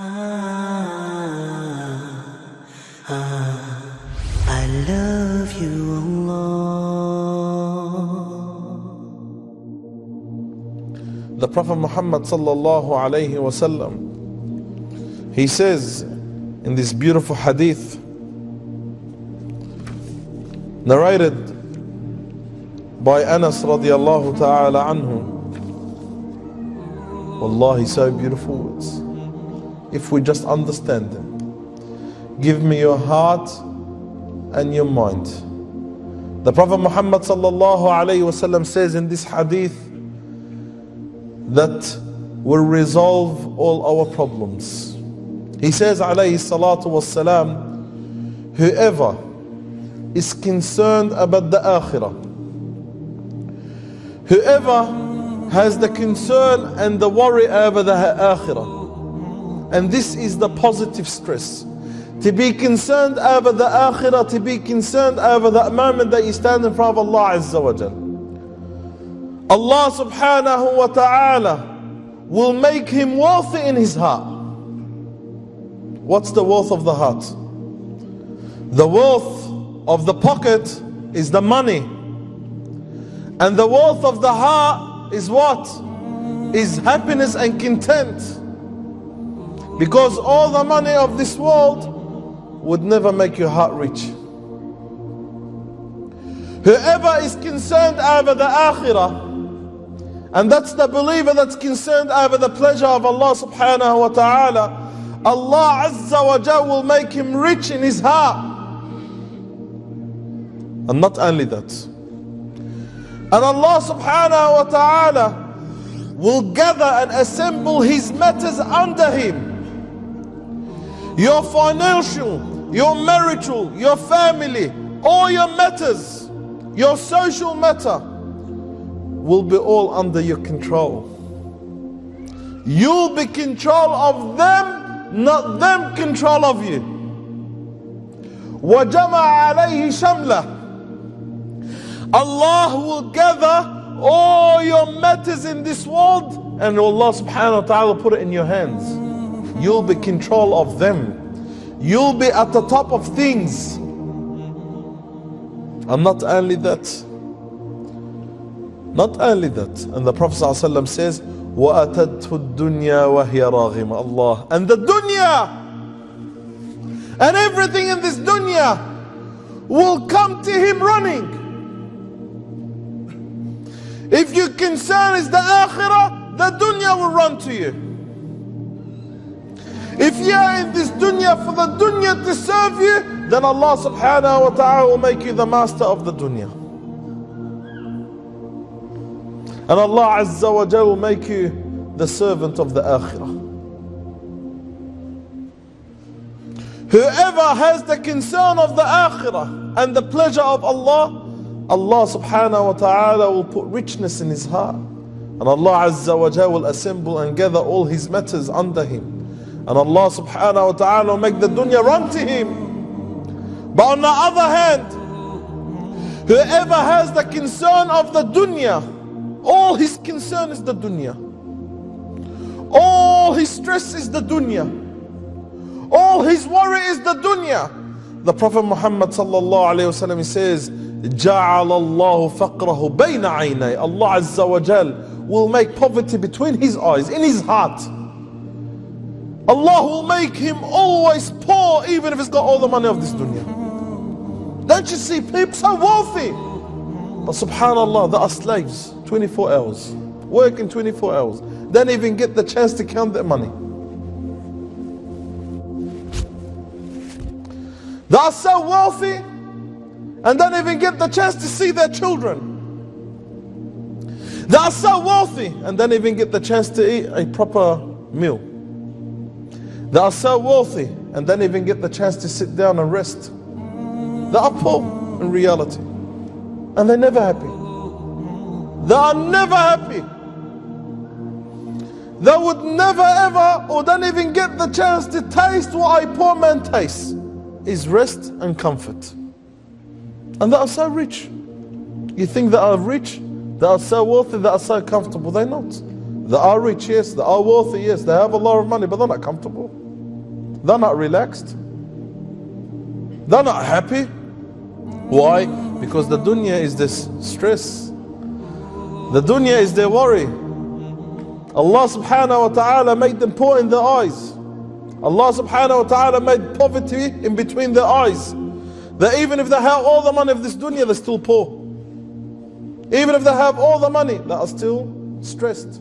Ah, ah, I love you, Allah. The Prophet Muhammad sallallahu alayhi wasallam, he says in this beautiful hadith, narrated by Anas radiallahu ta'ala anhu. Wallahi, so beautiful words. If we just understand them. Give me your heart and your mind. The Prophet Muhammad wasallam says in this hadith that will resolve all our problems. He says alayhi whoever is concerned about the akhirah, whoever has the concern and the worry over the akhirah, and this is the positive stress to be concerned over the akhirah, to be concerned over that moment that you stand in front of Allah Azza wa Jal. Allah subhanahu wa ta'ala will make him wealthy in his heart. What's the wealth of the heart? The wealth of the pocket is the money. And the wealth of the heart is what? Is happiness and content. Because all the money of this world would never make your heart rich. Whoever is concerned over the akhirah, and that's the believer that's concerned over the pleasure of Allah subhanahu wa ta'ala, Allah Azza wa Jal will make him rich in his heart. And not only that, and Allah subhanahu wa ta'ala will gather and assemble his matters under him Your financial, your marital, your family, all your matters, your social matter will be all under your control. You'll be control of them, not them control of you. وَجَمَعَ عَلَيْهِ شَمْلَهُ Allah will gather all your matters in this world and Allah subhanahu wa ta'ala will put it in your hands. You'll be control of them. You'll be at the top of things. And not only that, not only that, and the Prophet ﷺ says, وَأَتَتْهُ الدُّنْيَا وَهِيَ رَاغِمَ Allah. And the dunya, and everything in this dunya will come to him running. If your concern is the akhirah, the dunya will run to you. If you are in this dunya for the dunya to serve you, then Allah subhanahu wa ta'ala will make you the master of the dunya. And Allah Azza wa Jal will make you the servant of the akhirah. Whoever has the concern of the akhirah and the pleasure of Allah, Allah subhanahu wa ta'ala will put richness in his heart. And Allah Azza wa Jal will assemble and gather all his matters under him. And Allah subhanahu wa ta'ala will make the dunya run to him. But on the other hand, whoever has the concern of the dunya, all his concern is the dunya. All his stress is the dunya. All his worry is the dunya. The Prophet Muhammad sallallahu alayhi wasallam says, جعل الله فقره بين عيني Allah Azza wa Jal will make poverty between his eyes, in his heart. Allah will make him always poor even if he's got all the money of this dunya. Don't you see people so wealthy? But subhanAllah, they are slaves 24 hours, working 24 hours. Don't even get the chance to count their money. They are so wealthy and don't even get the chance to see their children. They are so wealthy and don't even get the chance to eat a proper meal. They are so wealthy and don't even get the chance to sit down and rest. They are poor in reality. And they're never happy. They are never happy. They would never ever or don't even get the chance to taste what a poor man tastes is rest and comfort. And they are so rich. You think they are rich? They are so wealthy, they are so comfortable. They're not. They are rich, yes. They are wealthy, yes. They have a lot of money, but they're not comfortable. They're not relaxed. They're not happy. Why? Because the dunya is this stress. The dunya is their worry. Allah subhanahu wa ta'ala made them poor in their eyes. Allah subhanahu wa ta'ala made poverty in between their eyes. That even if they have all the money of this dunya, they're still poor. Even if they have all the money, they are still stressed.